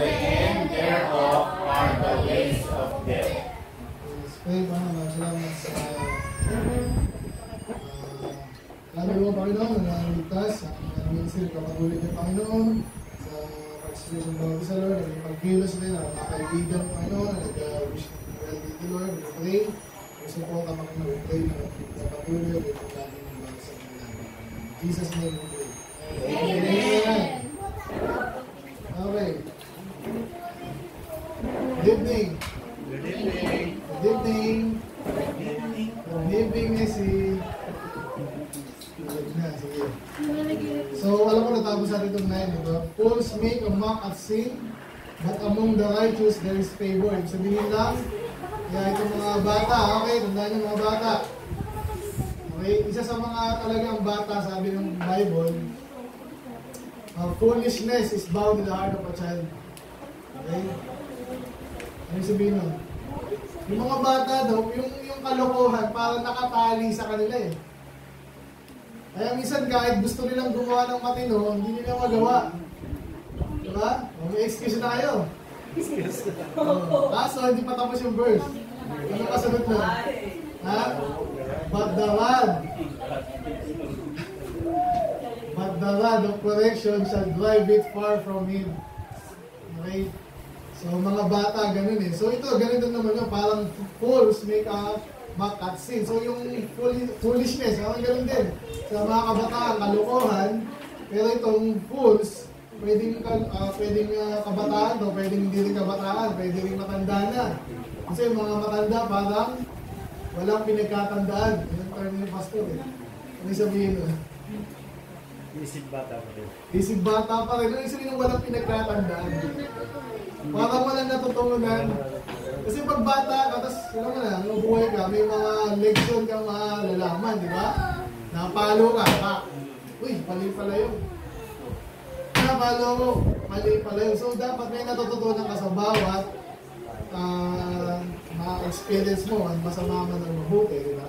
the end thereof are the ways of death. Okay, Panginoon, salamat sa lalo mo, Panginoon, na naligtas sa ministry, kapatuloy niyo, Panginoon, sa participation ng bawat isa, Lord, naging pagkilos din, ang mga kaibigan, Panginoon, na nag-wish ng well-being, Lord, nag-pray, gusto po ka mag-pray na kapatuloy, at ipaglalim ng bawat isa ng namin. In Jesus' name, we pray. Amen. Okay. Good evening. Good evening. Good evening. Good evening, Messi. Good na, sige. So, alam ko natapos natin itong 9, di ba? Fools make a mock at sin, but among the righteous there is favor. Ibig sabihin lang, kaya itong mga bata, okay, tandaan niyo mga bata. Okay, isa sa mga talagang bata, sabi ng Bible, uh, foolishness is bound in the heart of a child. Okay? Ano yung sabihin nun? Yung mga bata daw, yung, yung kalokohan, parang nakatali sa kanila eh. Kaya minsan kahit gusto nilang gumawa ng matino, hindi nila magawa. Diba? May excuse na kayo. Oh, kaso, hindi pa tapos yung verse. Ano kasagot na? Ha? But the rod, but the rod of correction shall drive it far from him. Okay? So, mga bata, ganun eh. So, ito, ganun din naman yun. Parang fools make a mock at sin. So, yung fool- foolishness, parang ganun din. Sa mga kabataan, kalokohan. Pero itong fools, pwedeng, ka- ah, pwedeng ah, kabataan to, pwedeng hindi rin kabataan, pwedeng rin matanda na. Kasi yung mga matanda, parang walang pinagkatandaan. Yung term ni pastor eh. Ano sabihin nun? Isip bata pa rin. Isip bata pa rin. Ano sabihin ng walang pinagkatandaan? Parang walang natutunan. Kasi pag bata ka, tapos alam mo na, nung buhay ka, may mga leksyon kang malalaman, di ba? Napalo ka, pa. Uy, mali pala yun. Napalo mo, mali pala yun. So, dapat may natututunan ka sa bawat ah, mga experience mo, ang masama man ang mabuti, di ba?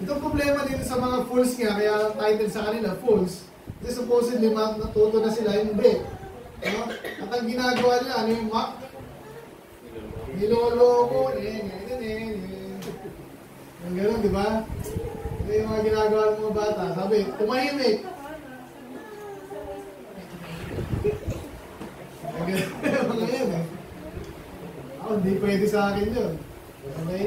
Itong problema dito sa mga fools nga, kaya title sa kanila, fools, kasi supposedly natuto na sila, hindi. No? At ang ginagawa nila, ano yung mock? Niloloko, eh, eh, eh, eh. Ang ganun, di ba? Ito yung mga ginagawa ng mga bata. Sabi, tumahimik. Ang yun eh. Ako, hindi pwede sa akin yun. Okay?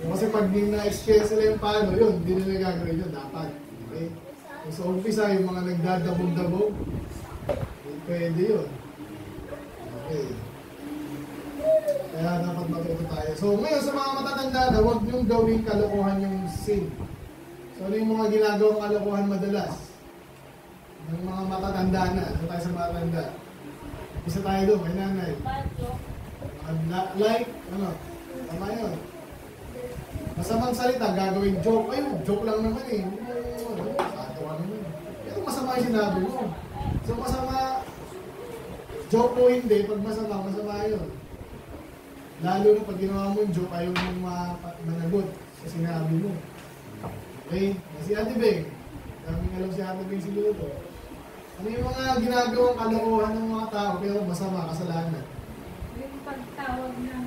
Kasi pag na-experience sila yung paano, yun, hindi nila gagawin yun, dapat. Okay? So, sa umpisa, yung mga nagdadabog-dabog, hindi pwede yun. Okay. Kaya dapat matuto tayo. So, ngayon, sa mga matatanda na, huwag niyong gawing kalokohan yung sin. So, ano yung mga ginagawang kalokohan madalas? Ng mga matatanda na. Ano tayo sa matatanda? Isa tayo doon, kay nanay. Ang like, ano, tama yun. Masamang salita, gagawin joke. Ay, joke lang naman eh. Ano, katawa naman. Pero masama yung sinabi mo. So masama, joke mo hindi, pag masama, masama yun. Lalo na pag ginawa mo yung joke, ayaw mong ma- managot sa sinabi mo. Okay? Si Ate Beng, daming alam si Ate Beng si Luto. Ano yung mga ginagawang kalokohan ng mga tao pero masama, kasalanan? Yung pagtawag ng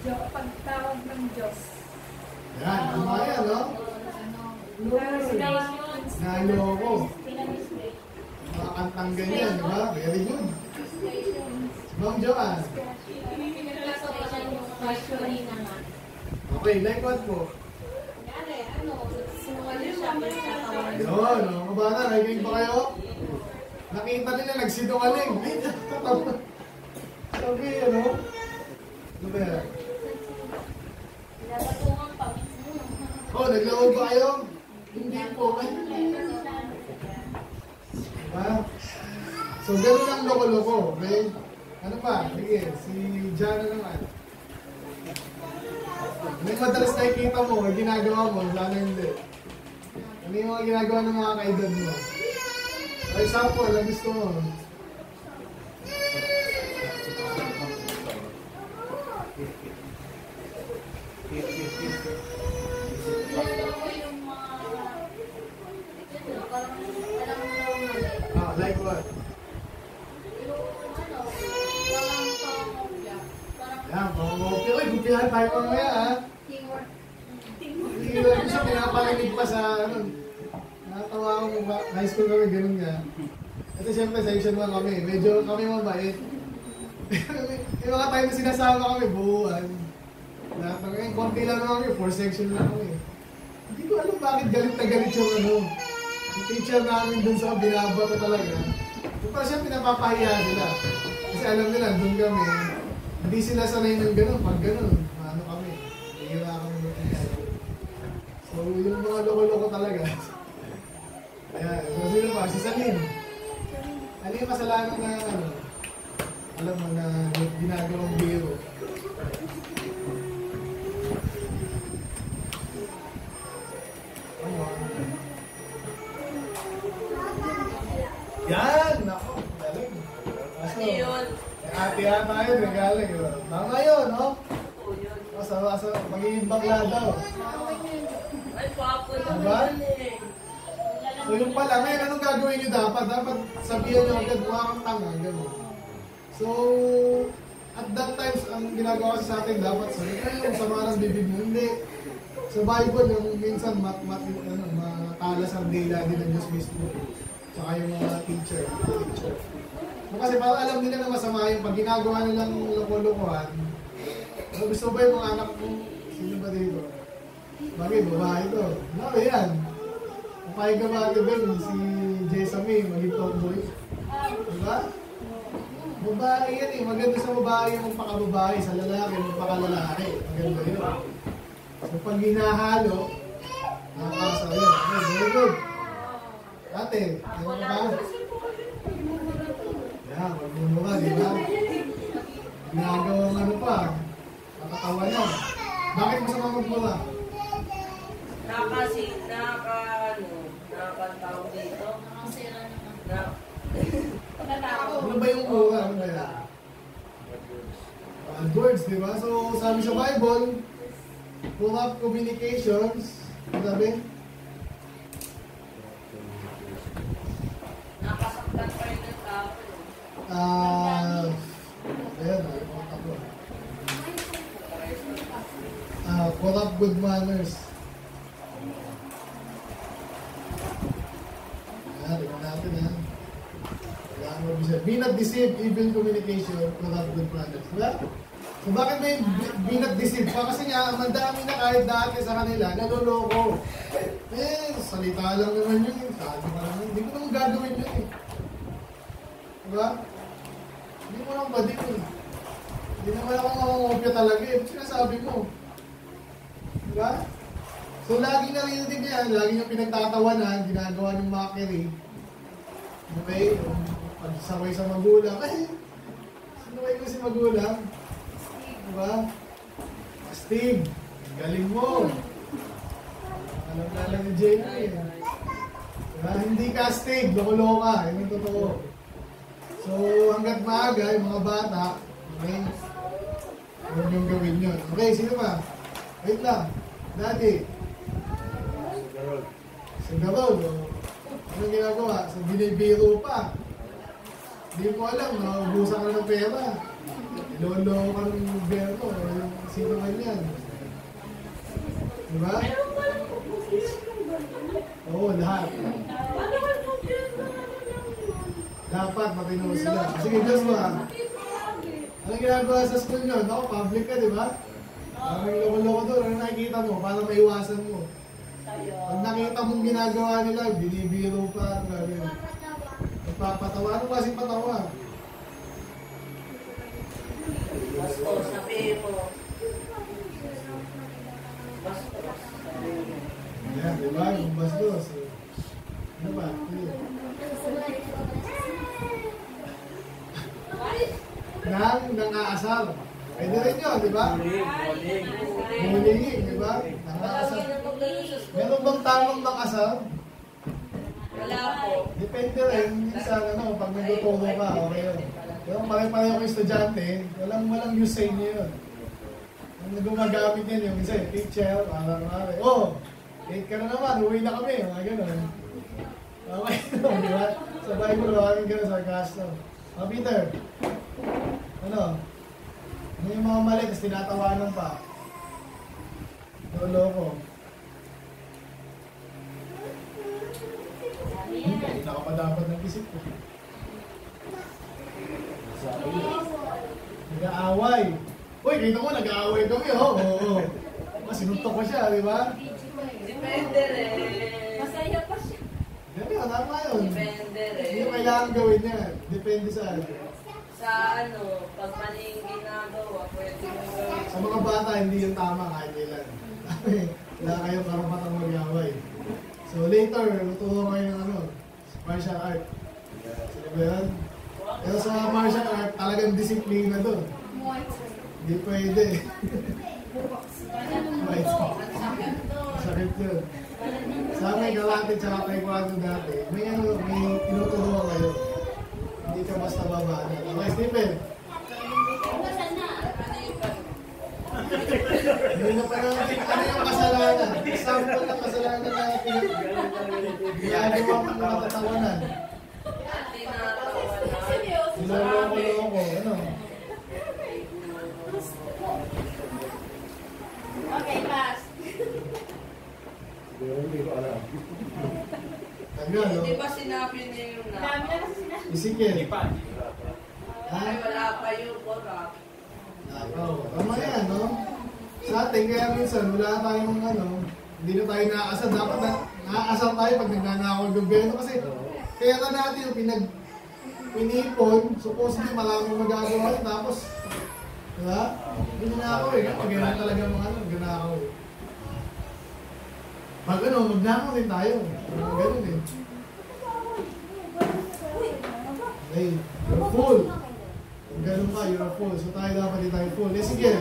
Diyos, pagtawag ng Diyos. Yan, tama yan, no? Translations. Naloko. Mga kantang ganyan, di ba? Very good. Ma'am Joanne. Okay, like what po? Yun, no? Kabata, nakikinig ba kayo? Nakita nila, nagsinungaling. Sabi, ano? Ano ba yan? Oh, naglaro ba kayo? Hindi po. Diba? So, gano'n ang loko-loko, okay? Ano pa? Sige, si Jana naman. Yung madalas nakikita mo, may ginagawa mo, sana hindi. Ano yung mga ginagawa ng mga kaedad mo? For example, ano gusto mo? Ah, like what? Yan, pangungopia. Uy, gupihan tayo mamaya ha. teamwork. Hindi ko siya pinapalinig pa sa ano. Nakatawa ako ba- high school kami, ganun nga. Kasi syempre section 1 kami, medyo kami mabait. yung mga time na sinasama kami, buuan. Lahat ng ngayon, konti lang kami, 4 section lang kami. Hindi ko alam bakit galit na galit yung ano. Yung teacher namin dun sa binabato talaga. Yung parang siya pinapapahiya nila. Kasi alam nila, dun kami, hindi sila sanay ng ganun. Pag ganun, ano kami, hihira kami mag So, yung mga loko-loko talaga. Ayan, so sino pa? Si Salim. Ano yung kasalanan na, ano, alam mo na ginagawang biro? Ano? Yan! Nako, galing. Kaso, Ano yun? Ate yata yun, eh, galing. oh. Tama yun, no? Oo, yun. Masa, masa, magiging bakla daw. Ay, papo Diba? naman eh. So yung pala, ngayon anong gagawin nyo dapat? Dapat sabihan nyo agad mukha kang tanga, gano'n. So, at that times, ang ginagawa sa atin, dapat ko yung sama ng bibig mo. Hindi. Sa Bible, yung minsan mat, mat, ano, matalas ang dila din ng Diyos mismo. Tsaka yung mga teacher. teacher. So, kasi para alam nila na masama yung pag ginagawa nilang loko-lokohan, ano, gusto ba yung mga anak mo? Sino ba dito? Bagay, babae to. No, yan. Ka ate Ben, si Jessamine, maging tomboy. Diba? Babae yan eh. Maganda sa babae yung magpakababae. Sa lalaki, magpakalalaki. Maganda yun. So pag hinahalo, nakakasa yun. Okay, very good. Ate, ano ka ba? Yan, magmumura, di ba? Ginagawang ano pa. Nakatawa yan. Bakit masama magmura? Nakasi, naka, ano, nakakantawag dito. Na, Ano ba yung mura? Ano ba yan? Bad words, di ba? So, sabi sa Bible, pull up communications. Ano sabi? nakasaktan pa rin ng tao. Ah, ayan, nakalimutan ko. Ah, pull up good manners. Ayan, tingnan natin ha. Bisa. Be not deceived, evil communication, pull up good manners. Diba? So bakit may be- not deceived pa? Kasi nga, ang dami na kahit dati sa kanila, naloloko. Eh, salita lang naman yun. eh. Sabi pa naman, hindi ko naman gagawin yun eh. Diba? Hindi mo lang badi ko eh. Hindi naman ako mangungopya talaga eh. Sinasabi mo. Diba? So, lagi narinig yan. Lagi yung pinagtatawanan, ginagawa ng mockery. Okay? Pagsaway sa magulang. Ay, sinaway ko si magulang. Diba? Steve, galing mo. Alam na lang ni eh. Diba? Hindi castig, loko-loko ka. Yun yung totoo. So, hanggat maaga, yung mga bata, okay, huwag yung gawin yun. Okay, sino pa? Wait lang. Daddy. Sa Garol, o, ano ginagawa? So, binibiro pa. Hindi ko alam, naubusan ka ng pera. Ilolo ka ng gobyerno, sino man yan. Diba? Oo, lahat. Dapat matino sila. Sige, Joshua. Ano ginagawa sa school nyo? Ako, public ka, di ba? Parang loko-loko doon. Ano nakikita mo? Para maiwasan mo. Pag nakita mong ginagawa nila, binibiro pa. Ano gagawin? Nagpapatawa. Ano klaseng patawa? Bastos, sabihin mo. Bastos. Ayan, di ba? Yung bastos. eh. Ano ba? Sige. Nang nangaasar. Pwede rin yun, di ba? Bullying, di ba? Nangaasar. Palagi na magdalo sa school. Meron bang tamang makasar? Wala po. Depende rin. Minsan, ano, pag nagtuturo ka, okay yun. Pero pare-pareho ko estudyante, walang walang use sa inyo yun. Ang gumagamit yan yung isa, yung teacher, parang pare, oh, late ka na naman, uwi na kami, mga ganun. Okay, di ba? Sa Bible, maraming ganun sarcasm. Oh, Peter. Ano? Ano yung mga mali, tapos tinatawanan pa. Lolo-loko. Hindi na ka pa dapat ng isip ko. Nag-aaway. Uy, kita mo, nag-aaway kami, oh. Oo. Oh, Mas sinuntok ko siya, di ba? Depende rin. Masaya pa siya. Ganun, tama yun. Depende Hindi rin. mo kailangan gawin yan. Depende sa Sa ano, pag mali yung ginagawa, pwede mo gawin. Sa mga bata, hindi yung tama kahit kailan. Wala kayong karapatang mag-away. So later, tuturo kayo ng ano, martial art. Sino ba yan? Pero sa martial art, talagang disiplina doon. Hindi pwede. Right. Sakit yun. Sa amin, kalate tsaka taekwondo dati, may ano, may tinuturo kayo. Hindi ka basta babaan. Okay, Stephen? Hindi na pa yung ano yung kasalanan. Example ng kasalanan na pinag- Tinatawa na. Niloloko-loko, ano? Okay, pass. Tagal, no? Di ba sinabi niya yung na? Dami na kasi sinabi. Isikil. Ay, wala pa yung korap. Oo, tama yan, no? Sa atin, kaya minsan, wala tayong ano, hindi na tayo nakakasal. Dapat na, nakakasal tayo pag nagnanakaw yung gobyerno kasi pera natin yung pinag pinipon, supposedly maraming magagawa yun, tapos, di ba? Hindi na ako eh, kapag ganun talaga mga ano, ganakaw eh. Pag ano, magnakaw din tayo. Ganun eh. Hey, you're full. Kung ganun ka, you're a fool. So tayo dapat di tayo full. Eh sige.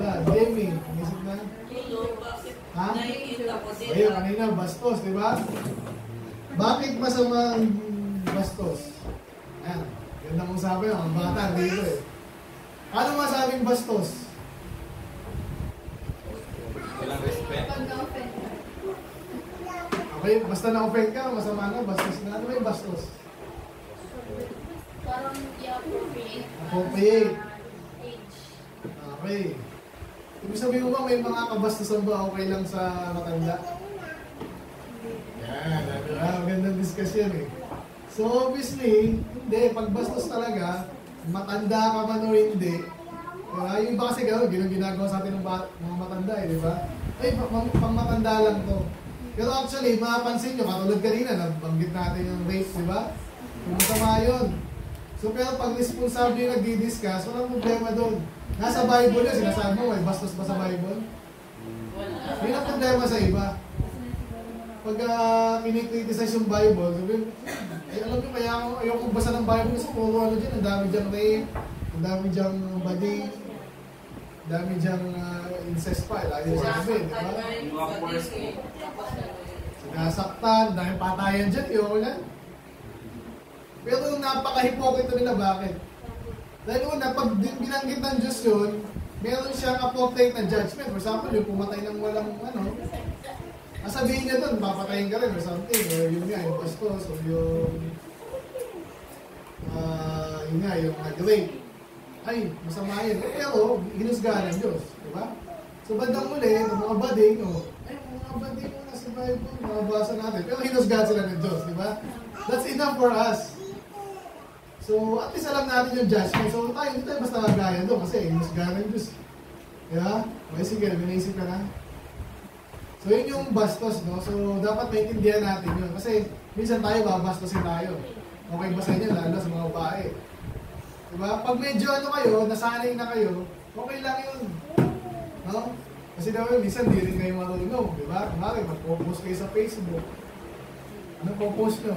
Wala, Jamie. Inisip na. Ha? nakikita ko din Ayun, na kanina, bastos, di ba? Bakit masama ang bastos? Ayan, ganda mong sabi ng mga bata dito eh. Ano masabing bastos? Walang respect. Okay, basta na-offend ka, masama na, bastos na. Ano ba yung bastos? Parang i-appropriate. Appropriate. Age. Okay. Ibig sabihin mo ba may mga kabastusan ba okay lang sa matanda? Yan, ano ba? Magandang discussion eh. So obviously, hindi. Pag bastos talaga, matanda ka man o hindi, diba? yung iba kasi gano'n, ginang ginagawa sa atin ng mga matanda eh, di ba? Ay, pang, pang, pang matanda lang to. Pero actually, mapapansin nyo, katulad kanina, nabanggit natin yung rape, di ba? Kung masama yun. So pero pag responsable yung nagdi-discuss, walang problema doon. Nasa Bible yun, sinasabi mo, may bastos ba sa Bible? wala. Yun ang problema sa iba. Pag uh, kinikriticize yung Bible, sabi, ay alam niyo, kaya ayoko basa ng Bible kasi puro ano dyan, ang dami dyan rape, ang dami dyan bading, ang dami dyan uh, incest pa, lagi sabi, di Sasaktan ba? yun. Sinasaktan, dahil patayan dyan, ayoko yan. Pero napaka-hipokrito nila, bakit? Dahil una, pag binanggit ng Diyos yun, meron siyang appropriate na judgment. For example, yung pumatay ng walang ano, Masabihin niya doon, papatayin ka rin or something, or yun nga, yung bastos, or yung, ah, yun nga, yung nag-rape. Ay, masama yun. Eh, Pero, hinusgahan ng Diyos, di ba? So, bandang muli, ng mga bading, oh, ay, mga bading mo na sa Bible, makabasa natin. Pero hinusgahan sila ng Diyos, di ba? That's enough for us. So, at least alam natin yung judgment. So, tayo, hindi tayo basta magaya doon kasi hinusgahan ng Diyos. Di ba? Okay, sige, may naisip ka na. So yun yung bastos, no? So dapat maintindihan natin yun. Kasi minsan tayo babastosin tayo. Okay ba sa inyo, lalo sa mga babae? Diba? Pag medyo ano kayo, nasanay na kayo, okay lang yun. No? Kasi daw minsan di rin kayo marunong, di ba? Kumari, mag-post kayo sa Facebook. Ano po post nyo?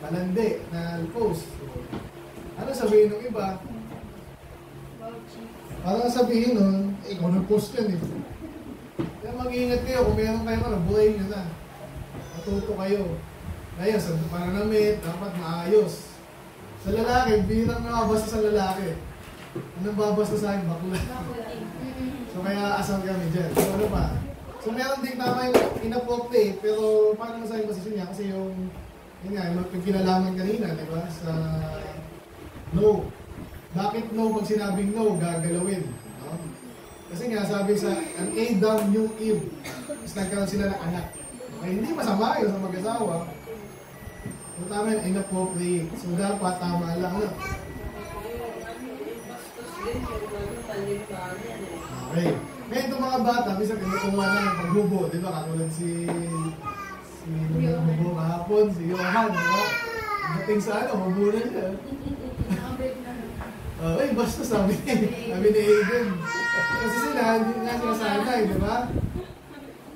Malandi na post. Ano sabihin ng iba? Parang sabihin nun, eh, ikaw nag-post yan eh. Kaya mag-iingat kayo kung meron kayo ano, buhay nyo na. Matuto kayo. Kaya sa pananamit, dapat maayos. Sa lalaki, bilang nakabasta sa lalaki. Anong babasta sa akin? Bakla. So kaya asal kami dyan. So ano pa? So meron din tama yung inappropriate, pero paano masabi yung posisyon niya? Kasi yung, yun nga, yung kinalaman kanina, di ba? Sa no. Bakit no pag sinabing no, gagalawin? No? Kasi nga, sabi sa, an Adam yung Eve, is nagkaroon sila ng anak. Okay, hindi masama yun sa mag-asawa. So tama yung inappropriate. So dapat tama lang. No? Okay. Ngayon itong mga bata, bisa kinukuha na ng paghubo, di ba? Katulad si si Hubo kahapon, si Johan, di ba? Dating sa ano, hubo na siya. Uh, ay, basta sabi, sabi ni Aiden. Kasi sila, hindi nga sila sanay, di ba?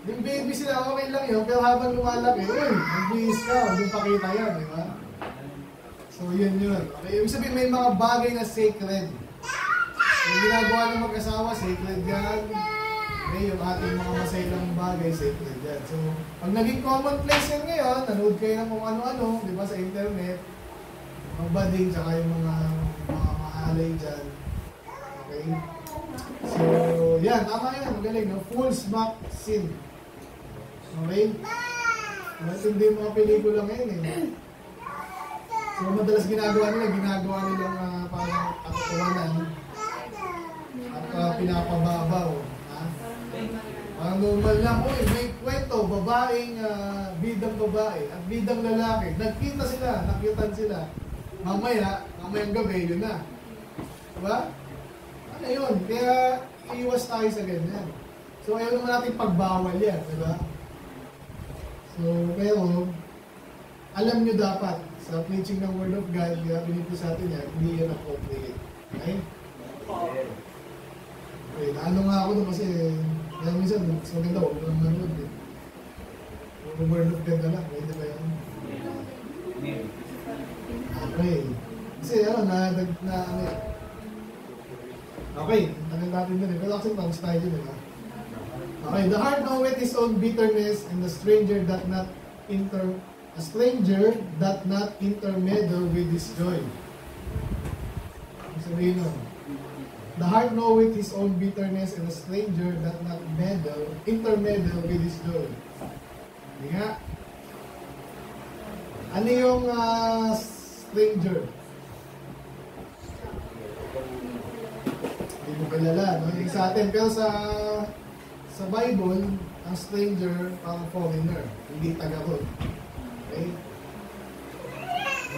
Yung baby sila, okay lang yun, pero habang lumalaki, uy, magbihis ka, huwag yung pakita yan, di ba? So, yun yun. Okay, ibig sabihin, may mga bagay na sacred. Yung ginagawa ng mag-asawa, sacred yan. Okay, yung ating mga masayang bagay, sacred yan. So, pag naging commonplace yan ngayon, nanood kayo ng kung ano-ano, di ba, sa internet, mga bading, tsaka yung mga, mga maalay dyan. Okay? So, yan, tama yan, magaling, no? Full smack sin. Okay? Matindi yung mga pelikula ngayon, eh. So, madalas ginagawa nila, ginagawa nilang uh, parang aktuanan at uh, pinapababaw. Parang normal lang, uy, may kwento, babaeng, ah, bidang babae at bidang lalaki. Nagkita sila, nakitan sila. Mamaya, mamayang gabi, yun na. Diba? Ano yun? Kaya iwas tayo sa ganyan. So, ayaw naman natin pagbawal yan, diba? So, pero, alam nyo dapat, sa preaching ng Word of God, kaya pinito sa atin yan, hindi yan appropriate. Okay? Okay, naano nga ako doon kasi, kaya minsan, mas maganda, huwag mo nang manood eh. Yung Word of God na lang, pwede ba yan? Okay. Kasi ano, na, na, na, ano. Okay, tagal natin din eh. Pero actually, tapos tayo din eh. Okay, the heart knoweth his own bitterness, and the stranger that not inter a stranger that not intermeddle with his joy. Sabihin nun, The heart knoweth his own bitterness, and a stranger that not meddle, intermeddle with his joy. Hindi nga. Ano yung ah, stranger? Hindi mo kilala, no? Yung sa atin. Pero sa sa Bible, ang stranger parang foreigner, hindi taga-ron. Okay?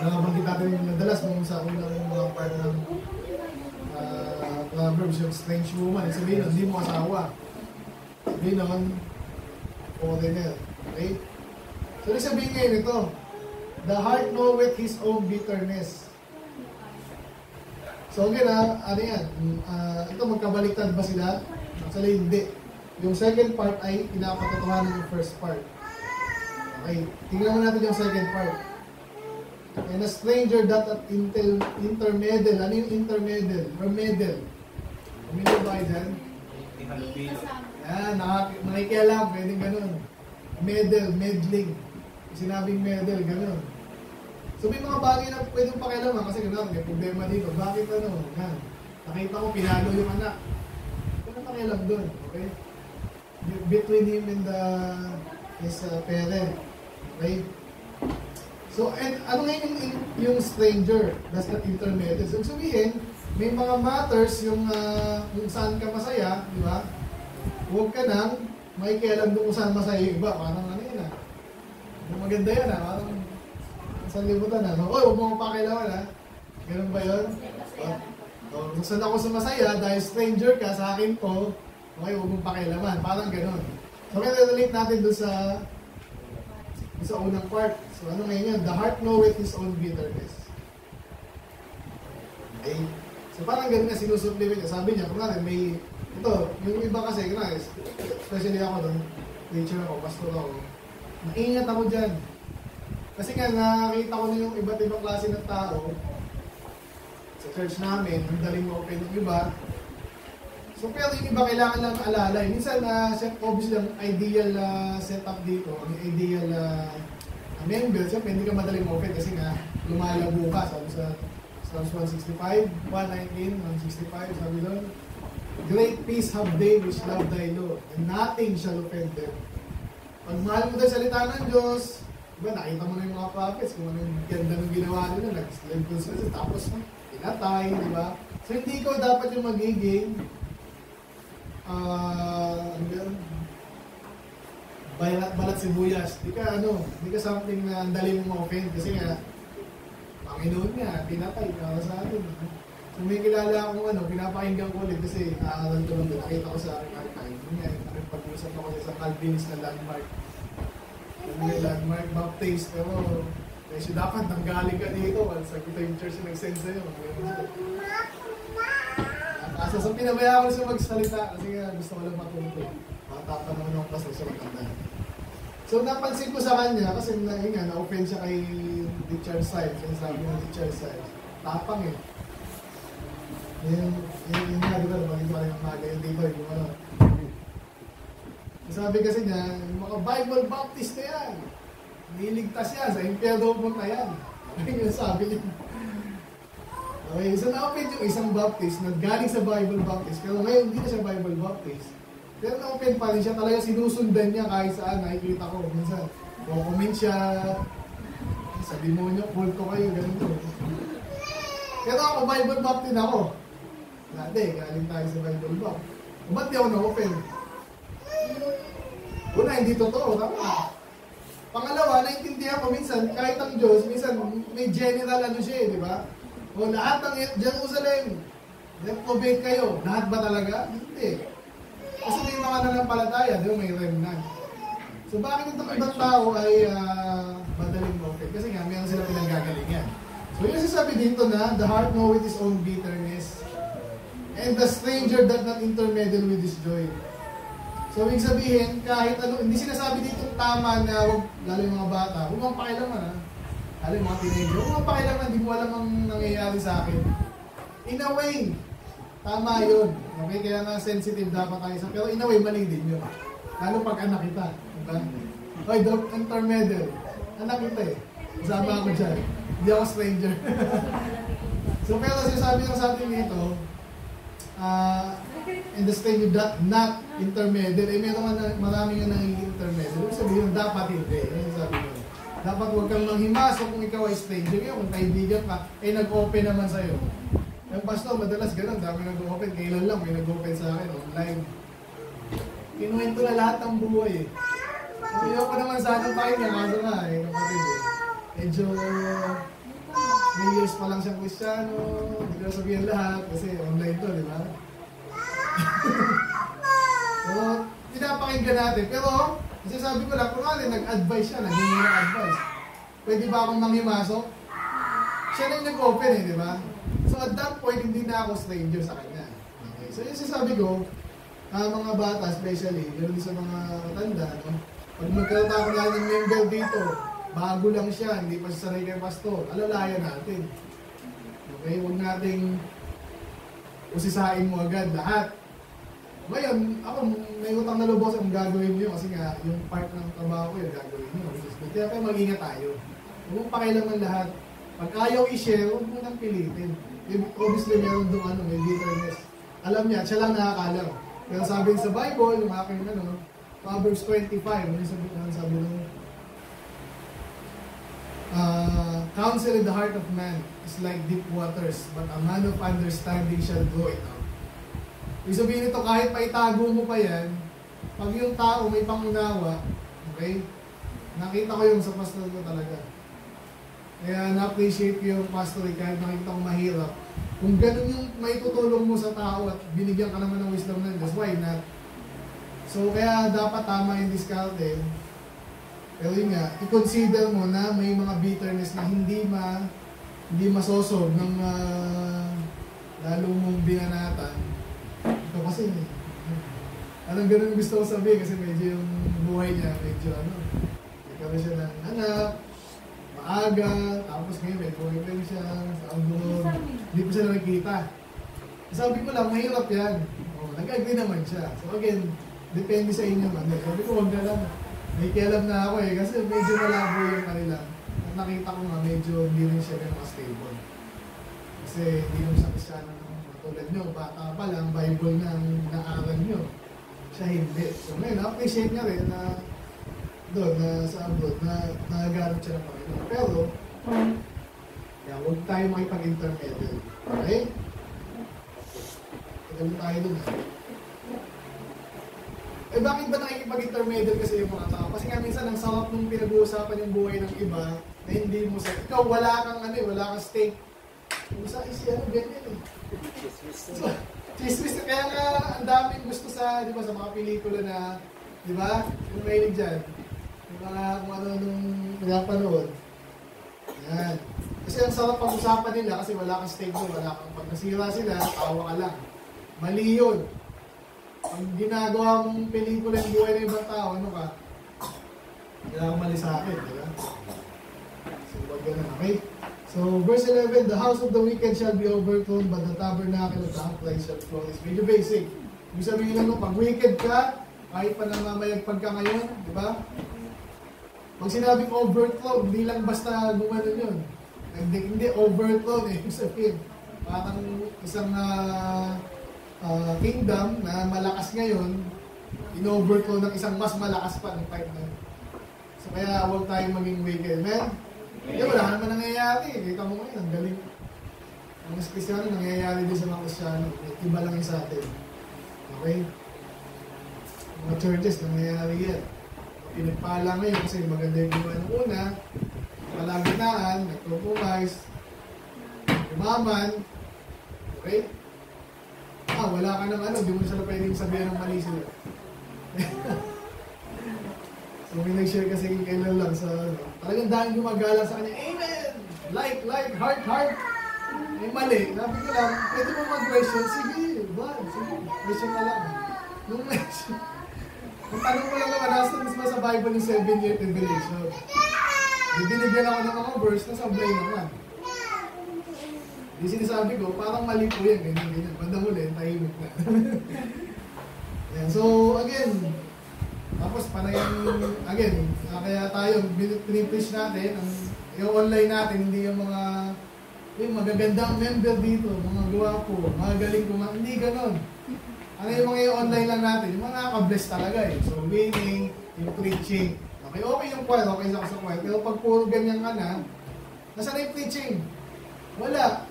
Nakabanggit natin yung madalas nung sa unang mga part ng uh, Proverbs, yung strange woman. Sabihin nun, hindi mo asawa. Sabihin naman, foreigner. Okay? So, ibig sabihin ngayon ito, the heart knoweth his own bitterness. So, okay na, ano yan? Uh, ito, magkabaliktad ba sila? Actually, hindi. Yung second part ay pinapatotohanan yung first part. Okay, tingnan mo natin yung second part. And a stranger that at inter, intermeddle, ano yung intermeddle? Or Pamilya ba kayo dyan? Hindi. Yan, nakak- nakikialam, pwedeng ganun. Meddle, meddling. Sinabing meddle, ganun. So may mga bagay na pwedeng pakialaman kasi gano'n, may problema dito. Bakit ano? Yan. Nakita ko, pinalo yung anak. Ano pakialam doon, okay? Be- Between him and the, his uh, parent. Okay? So, and ano nga yung, yung stranger? That's not intermediate. So, sabihin, may mga matters yung uh, kung saan ka masaya, di ba? Huwag ka nang may kailan doon kung saan masaya yung iba. Parang ano yun ah. Yung maganda yan ah. Parang sa libutan ah. Oy, huwag mo pakilawan ah. Ganun ba yun? Oh, oh, kung saan ako sumasaya dahil stranger ka sa akin to, okay, huwag mong pakialaman. Parang ganun. So, kaya relate natin doon sa sa unang part. So, ano ngayon yan? The heart knoweth his own bitterness. Okay? So, parang ganun na sinusupplement niya. Sabi niya, nga, may, ito, yung iba kasi, nga, especially ako doon, teacher ako, pastor ako, maingat ako dyan. Kasi nga, nakakita ko na yung iba't ibang klase ng tao sa church namin, yung daling open ng iba. So, pero yung iba kailangan lang alalay. Minsan, na uh, obviously, ang ideal uh, setup dito, ang ideal uh, member, siyempre, hindi ka madaling open kasi nga, lumalago ka. Sabi sa Psalms 165, 119, 165, sabi doon. Great peace have they which love thy law, and nothing shall offend them. Pag mahal mo tayo salita ng Diyos, diba, nakita mo na yung mga prophets, kung ano yung ganda ng ginawa nila, nag-slave conspiracy, tapos pinatay, di ba? So hindi ikaw dapat yung magiging yun? balat, balat sibuyas. Di ka ano, di ka something na ang dali mong ma-offend kasi nga, Panginoon nga, pinatay para sa atin. So may kilala akong ano, pinapakinggan ko ulit kasi naaaral ko lang. Nakita ko sa aking archive. Yun nga, nagpag-usap ako sa Calvinist na landmark. Yung may landmark baptist, pero kasi dapat nanggaling ka dito. Well, sa kita yung church na nag-send sa'yo. Asa sa pinabayaan ko siya magsalita kasi nga gusto ko lang matuto. Naman ako kasi siya maganda. So napansin ko sa kanya kasi na, yun nga, na-offend siya kay Richard Symes. Yung sabi ng Richard Symes. Tapang eh. Yung, yung, yung nga, di ba, bagay ko yung maga yung dito, yung ano. Sabi kasi niya, yung mga Bible Baptist na yan. Niligtas yan, sa impyerno punta yan. Yung sabi niya. Okay, so na-open yung isang Baptist na galing sa Bible Baptist. Pero ngayon, hindi na siya Bible Baptist. Pero na-open pa rin siya. Talaga sinusundan niya kahit saan. Nakikita ko. Minsan, comment siya. Sa demonyo, kulto kayo. Ganun to. Pero ako, Bible Baptist ako. Dati, galing tayo sa Bible Baptist. Ba't di ako na-open? Una, hindi totoo. Tama. Pangalawa, naintindihan ko minsan, kahit ang Diyos, minsan may general ano siya eh, di ba? O lahat ng Jerusalem, reprobate kayo. Lahat ba talaga? Hindi. Kasi may mga nanampalataya, di ba, may remnant. So bakit itong ibang tao ay uh, madaling? Kasi nga, meron sila pinanggagalingan. So yung sasabi dito na, the heart knoweth his own bitterness, and the stranger does not intermeddle with his joy. So, ibig sabihin, kahit ano, hindi sinasabi dito tama na wag, lalo yung mga bata, huwag mong pakialaman ha. Lalo yung mga teenager, huwag mong pakialaman, hindi mo alam ang nangyayari sa akin. In a way, tama yun. Okay, kaya nga sensitive dapat tayo sa, pero in a way, mali din yun. Lalo pag anak kita, diba? Oy, don't intermeddle. Anak kita eh. Kasama ako dyan. Hindi ako stranger. so, pero sinasabi lang sa atin dito, ah, in the stage of that not intermediate, eh meron nga maraming nga nanging intermediate. Ibig sabihin, dapat hindi. Yung sabi ko? Dapat huwag kang manghimasok kung ikaw ay stranger. Ngayon, kung kaibigan ka, eh nag-open naman sa'yo. Yung pastor, madalas ganun, dami nag-open. Kailan lang, may nag-open sa akin online. Kinuwento na lahat ng buhay eh. Ayaw ko naman sa atin tayo niya, kaso nga eh, kapatid eh. Medyo may years pa lang siyang kristyano, hindi ko na sabihin lahat kasi online to, di ba? so, pinapakinggan natin. Pero, kasi sabi ko lang, kung ano, nag-advise siya, naghingi ng advice. Pwede ba akong manghimasok? Siya na yung nag-open eh, di ba? So at that point, hindi na ako stranger sa kanya. Okay. So yung sasabi ko, ah, mga bata especially, yun sa mga matanda, no? pag magkaroon ako lang ng member dito, bago lang siya, hindi pa siya kay pastor, alalayan natin. Okay, huwag nating usisain mo agad lahat. Ngayon, ako may utang na lubos ang gagawin niyo kasi nga yung part ng trabaho ko yung gagawin niyo. Kaya kaya mag-ingat tayo. Huwag mong pakailangan lahat. Pag ayaw i-share, huwag mo nang pilitin. Obviously, meron doon ano, may bitterness. Alam niya, siya lang nakakalam. Pero sabi sa Bible, yung aking ano, Proverbs 25, ano yung sabi, ano sabi nung uh, counsel in the heart of man is like deep waters, but a man of understanding shall draw it out. Ibig sabihin nito, kahit pa itago mo pa yan, pag yung tao may pangunawa, okay, nakita ko yung sa pastor ko talaga. Kaya na-appreciate yung pastor eh, kahit nakita ko mahirap. Kung ganun yung may tutulong mo sa tao at binigyan ka naman ng wisdom ng Diyos, why not? So, kaya dapat tama yung discarte. Pero yun nga, i-consider mo na may mga bitterness na hindi ma hindi masosolve ng ah, lalo mong binanatan. Ito kasi, anong ganun yung gusto ko sabihin kasi medyo yung buhay niya, medyo ano, nagkaroon siya ng anak, maaga, tapos ngayon may boyfriend siya, sa abroad, hindi ko siya nakikita. Sabi ko lang, mahirap yan. Oh, nag-agree naman siya. So again, depende sa inyo man. Sabi ko, huwag na lang. May kialam na ako eh, kasi medyo malabo yung kanila. At nakita ko nga, medyo hindi rin siya ganun stable. Kasi hindi naman siya kristyano ng Tulad nyo, bata pa lang, Bible na ang naaral nyo. Siya hindi. So ngayon, appreciate niya rin na doon, na sa abroad, na nagagamit siya ng Panginoon. Pero, kaya huwag tayo makipag-intermediate. Okay? Tagal tayo dun. Eh bakit ba nakikipag-intermediate kasi yung mga tao? Kasi nga minsan ang sarap nung pinag-uusapan yung buhay ng iba na hindi mo sa... Ikaw wala kang ano eh, wala kang stake. Yung isa is ano, ganyan eh. So, chismis kaya nga ang daming gusto sa, di ba, sa mga pelikula na, di ba, yung mahilig dyan. Yung mga kung ano nung pinapanood. Yan. Kasi ang sarap pag-usapan nila kasi wala kang stake doon, wala kang pag nasira sila, tawa ka lang. Mali yun. Pag ginagawa mong pelikula yung buhay ng ibang tao, ano ka? Kailangan mali sa akin, di ba? So, wag ganun, okay? So, verse 11, The house of the wicked shall be overthrown, but the tabernacle of the upright shall flourish. Medyo basic. Ibig sabihin lang, no, pag wicked ka, kahit pa namamayagpag ka ngayon, di ba? Pag sinabing overthrown, hindi lang basta gumanon yun. Hindi, hindi overthrown eh. Ibig sabihin, parang isang ah, ah, kingdom na malakas ngayon, in-overthrow ng isang mas malakas pa ng time na. So kaya huwag tayong maging wicked. Amen? Hindi, wala naman nangyayari. Kita mo ngayon, ang galing. Ang Kristiyano, nangyayari din sa mga Kristiyano. Iba lang yung sa atin. Okay? Mga churches, nangyayari yan. Pinagpala ngayon kasi maganda yung ginawa ng una. Palaginaan, nag-compromise, umaman. Okay? Ah, wala ka ng ano, di mo sila pwedeng sabihan ng mali sila. so may nag-share kasi kailan lang sa ano, talagang dahil gumagala sa kanya, Amen! Like, like, heart, heart! Eh mali, sabi ko lang, pwede mo mag-question, sige, ba, sige, question na lang. Nung mention, ang tanong ko lang naman, nasa mismo sa Bible yung seven-year tribulation. Di binigyan ako ng mga verse na sablay naman. Di sinasabi ko, parang mali po yan, ganyan, ganyan. Banda muli, tahimik na. Yan. So, again, tapos panayang, again, ah, kaya tayo, pinipreach natin, ang, yung online natin, hindi yung mga, yung magagandang member dito, mga gwapo, mga galing kuma, hindi ganon. Ano yung mga yung online lang natin, yung mga nakaka-bless talaga eh. So, meaning, yung preaching. Okay, okay yung choir, okay sa sa choir. Pero pag puro ganyan ka na, nasa na yung preaching? Wala.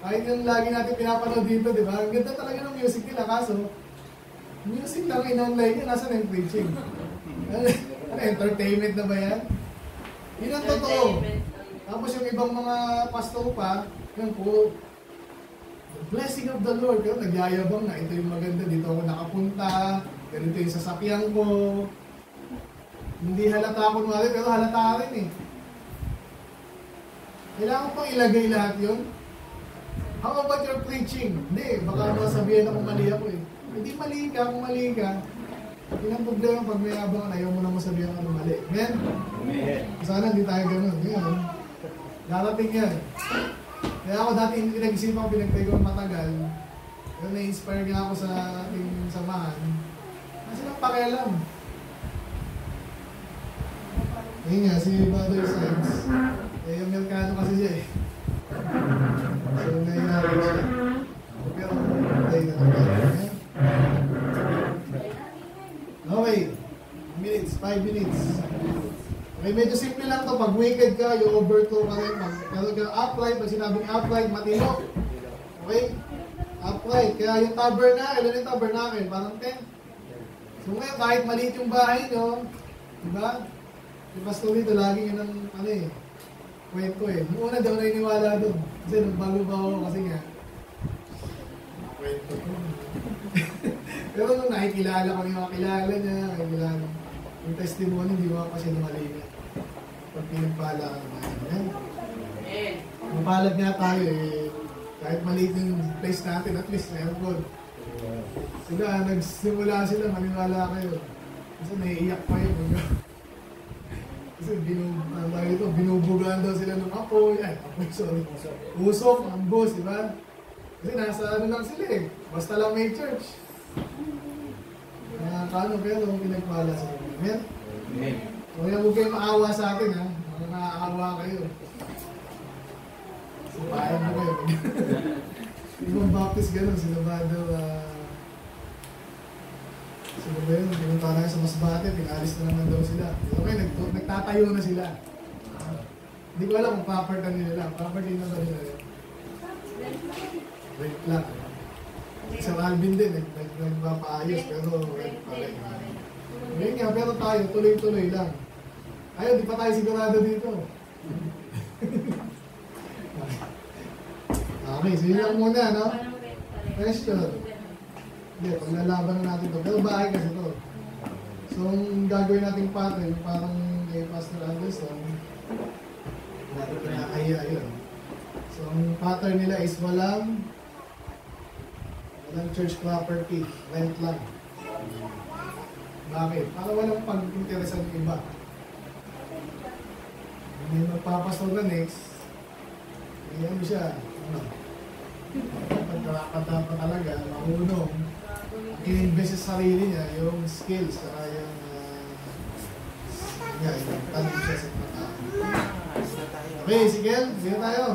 Kahit yung lagi natin pinapanood dito, di ba? Ang ganda talaga ng music nila, kaso, music lang in-online yun, nasa na yung preaching? ano, entertainment na ba yan? Yun ang totoo. Tapos yung ibang mga pastor pa, yun po, the blessing of the Lord. Pero nagyayabang na, ito yung maganda, dito ako nakapunta, ganito yung sasakyan ko. Hindi halata ako nung pero halata rin eh. Kailangan pang ilagay lahat yun. How about your preaching? Hindi, baka masabihin ako mali ako eh. Hindi mali ka, kung mali ka, yun ang problema pag may abang ayaw mo na masabihan ano mali. Amen? Amen. Sana hindi tayo ganun. Ngayon, darating yan. Kaya ako dati hindi pinag-isipan ko, pinagtay ko matagal. Pero na-inspire nga ako sa ating samahan. Kasi lang pakialam. Ayun nga, si Brother Science. Eh, yung Mercado kasi siya eh. So. Okay. Minutes, 5 minutes. Okay, medyo simple lang to. Pag wicked ka, you overthrow ka rin. Pag meron ka upright, pag sinabing upright, matino. Okay? Upright. Kaya yung tabernacle, ano yung tabernacle? Parang tent. So ngayon, kahit maliit yung bahay nyo, di ba? Yung pastor dito, lagi yun ang, ano eh, kwento eh. Noong una daw naniniwala doon. Kasi nung bago-bago kasi nga, kwento ko. Pero nung nakikilala ko yung mga kilala niya, nakikilala yung testimony, hindi mo kasi numalina. Pag pinagpala ka naman. Amen. Mapalad nga tayo eh. Kahit maliit yung place natin, at least meron ko. Sila, nagsimula sila, maniwala kayo. Kasi naiiyak pa yun. Kasi binub, tawag ito, binubugaan daw sila ng apoy. Ay, apoy, sorry. Usok, ang boss, di ba? Kasi nasa ano lang sila eh. Basta lang may church. Nakakano pero pinagpala sa inyo. Amen? Amen. Kaya huwag kayong maawa sa atin ha. Mga naaawa kayo. Sumpayan mo kayo. Ibang baptist ganun, sila ba daw, ah, sila ba yun, pinunta na sa Masbate, pinalis na naman daw sila. Okay, nag nagtatayo na sila. Ah, Hindi ko alam kung property nila, property na ba nila yun? Rent lang. Sa Alvin din, nag, nag, nagpapaayos, pero rent pa rin. Ngayon nga, pero tayo, tuloy-tuloy lang. Ayaw, di pa tayo sigurado dito. okay, so yun lang muna, no? Question. Hindi, pag nalaban na natin to. Pero bahay kasi to. So, ang gagawin nating pattern, parang kay Pastor Anderson, natin pinakahiya yun. So, ang pattern nila is walang walang church property, rent lang. Bakit? Para walang pag-interesan ng iba. May magpapastor na next, ano siya, ano, pagkarapat dapat talaga, mahunong, i-invest sa sarili niya, yung skills, saka yung, uh, yeah, yung talent siya sa mga tao. Okay, sige, sige tayo.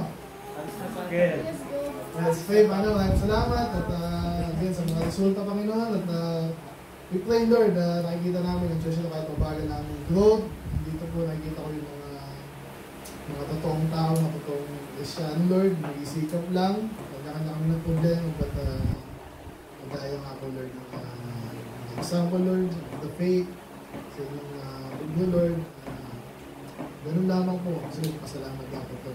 Okay. Let's go. Let's pray, paano, maraming salamat at uh, again sa mga resulta, Panginoon, at uh, we pray, Lord, na nakikita namin ang Diyos na kahit mabagal namin growth. Dito po nakikita ko yung mga mga totoong tao, mga totoong Kristiyan, Lord, mag-isikap lang. Kailangan kami ng problema, but uh, magaya nga po, Lord, ng uh, example, Lord, the faith, sa inyong uh, Lord. Uh, ganun lamang po, kasi pasalamat lang po ito.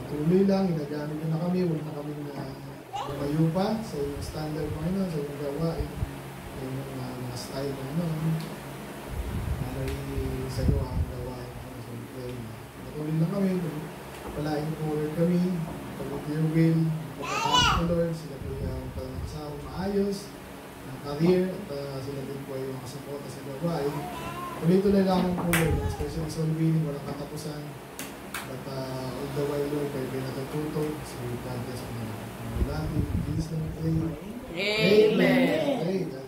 Patuloy lang, ginagamit nyo na kami, huwag na kami na lumayo pa sa iyong standard ano, sa iyong gawain, sa iyong uh, mga style ano. Malay sa iyo ang gawain na. Patuloy lang kami, palain po Lord kami, pag your will, Lord, sila maayos, ng career, at uh, sila din po ay mga suporta sa babae. Tuloy-tuloy lang ang pulo, especially sa winning, walang katapusan. At uh, all the while, Lord, kayo pinatututo sa so, God bless mo na. Malati, Jesus na Amen! Amen! Amen.